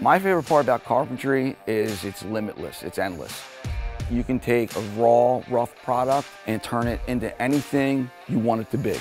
My favorite part about carpentry is it's limitless, it's endless. You can take a raw, rough product and turn it into anything you want it to be.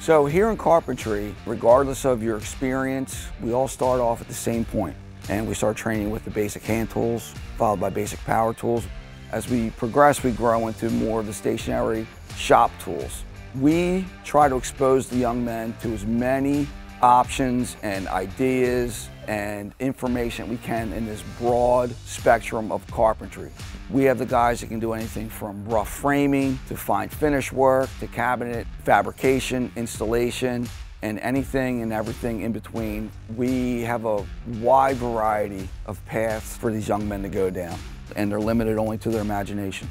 So here in carpentry, regardless of your experience, we all start off at the same point and we start training with the basic hand tools, followed by basic power tools. As we progress, we grow into more of the stationary shop tools. We try to expose the young men to as many options and ideas and information we can in this broad spectrum of carpentry. We have the guys that can do anything from rough framing to fine finish work to cabinet fabrication, installation, and anything and everything in between. We have a wide variety of paths for these young men to go down, and they're limited only to their imagination.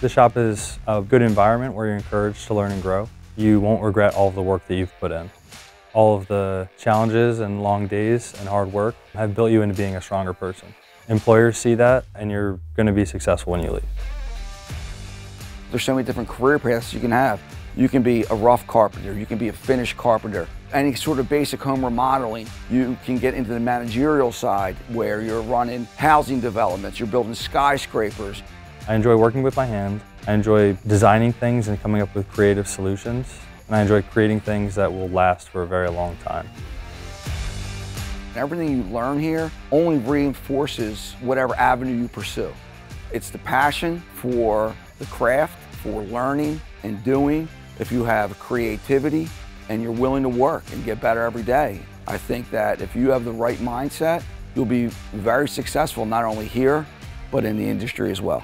The shop is a good environment where you're encouraged to learn and grow. You won't regret all of the work that you've put in. All of the challenges and long days and hard work have built you into being a stronger person. Employers see that and you're going to be successful when you leave. There's so many different career paths you can have. You can be a rough carpenter, you can be a finished carpenter, any sort of basic home remodeling. You can get into the managerial side where you're running housing developments, you're building skyscrapers. I enjoy working with my hands. I enjoy designing things and coming up with creative solutions. And I enjoy creating things that will last for a very long time. Everything you learn here only reinforces whatever avenue you pursue. It's the passion for the craft, for learning and doing. If you have creativity and you're willing to work and get better every day, I think that if you have the right mindset, you'll be very successful not only here, but in the industry as well.